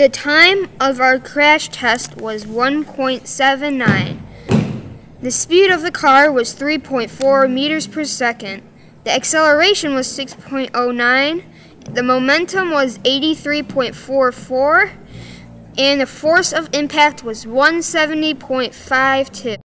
The time of our crash test was 1.79. The speed of the car was 3.4 meters per second. The acceleration was 6.09. The momentum was 83.44. And the force of impact was 170.52.